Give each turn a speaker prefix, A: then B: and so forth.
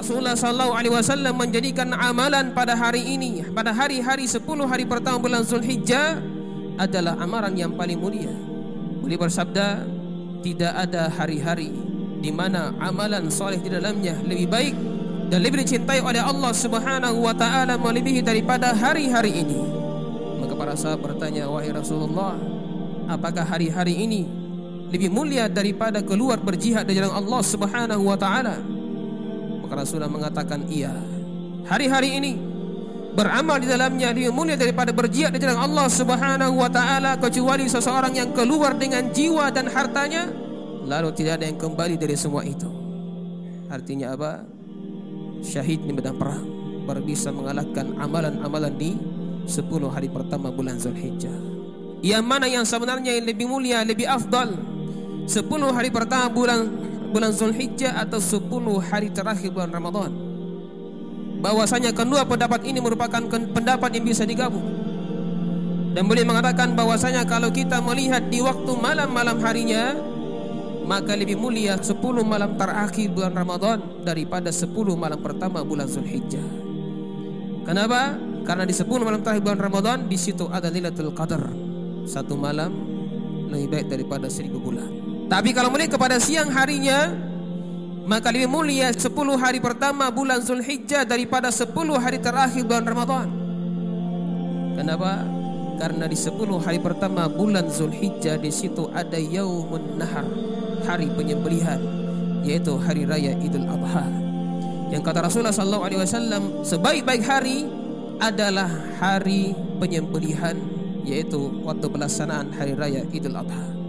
A: Rasulullah sallallahu alaihi wasallam menjadikan amalan pada hari ini, pada hari-hari 10 hari pertama bulan Zulhijjah adalah amaran yang paling mulia. Beliau bersabda, tidak ada hari-hari di mana amalan soleh di dalamnya lebih baik dan lebih dicintai oleh Allah Subhanahu wa taala melebihi daripada hari-hari ini. Maka para sahabat bertanya, "Wahai Rasulullah, apakah hari-hari ini lebih mulia daripada keluar berjihad di jalan Allah Subhanahu wa taala?" Maka Rasulullah mengatakan iya. Hari-hari ini beramal di dalamnya lebih mulia daripada berjihad di jalan Allah Subhanahu wa taala kecuali seseorang yang keluar dengan jiwa dan hartanya lalu tidak ada yang kembali dari semua itu. Artinya apa? Syahid di medan perang bisa mengalahkan amalan-amalan di 10 hari pertama bulan Zulhijjah. Yang mana yang sebenarnya yang lebih mulia, lebih afdal? 10 hari pertama bulan bulan Zulhijjah atau 10 hari terakhir bulan Ramadan. Bahwasanya kedua pendapat ini merupakan pendapat yang bisa digabung. Dan boleh mengatakan bahwasanya kalau kita melihat di waktu malam-malam harinya maka lebih mulia 10 malam terakhir bulan Ramadan daripada 10 malam pertama bulan Zulhijjah. Kenapa? Karena di 10 malam terakhir bulan Ramadan di situ ada Lailatul Qadar. Satu malam lebih baik daripada seribu bulan. Tapi kalau melihat kepada siang harinya maka lebih mulia 10 hari pertama bulan Zulhijjah daripada 10 hari terakhir bulan Ramadan. Kenapa? Karena di 10 hari pertama bulan Zulhijjah di situ ada Yaumun Nahar, hari penyembelihan, yaitu hari raya Idul Adha. Yang kata Rasulullah wasallam, sebaik-baik hari adalah hari penyembelihan yaitu waktu pelaksanaan hari raya Idul Adha.